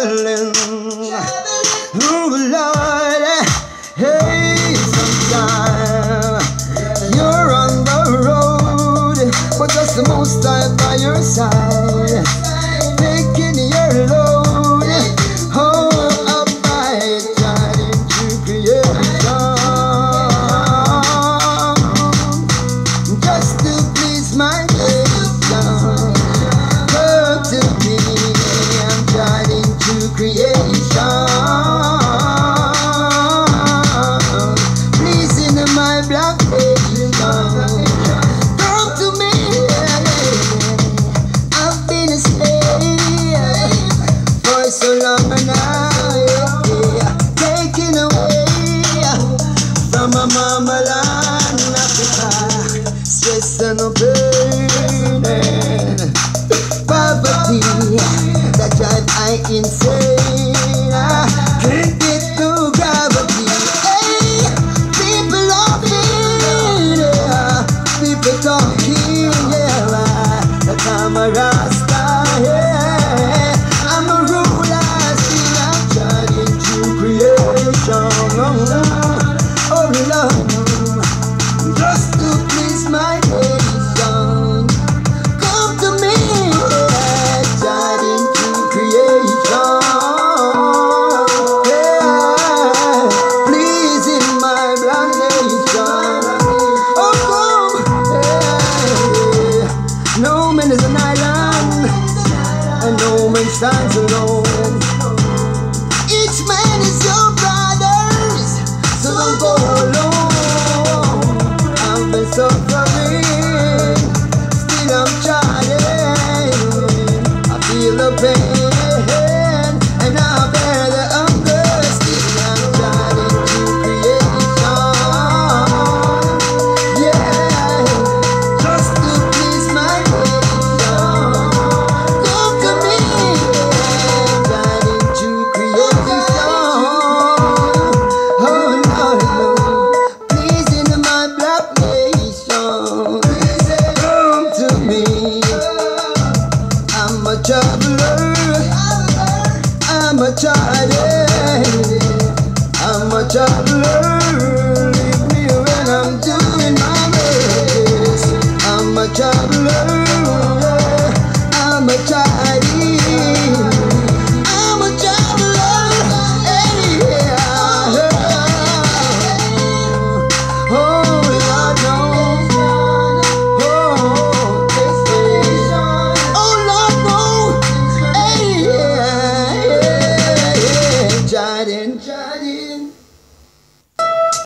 traveling. Oh Lord, hey, sometimes you're on the road, but just the most time by your side, taking your load. não tem man is an island, and no man stands alone. Each man. I'm a child. I'm a child.